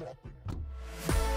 drop it.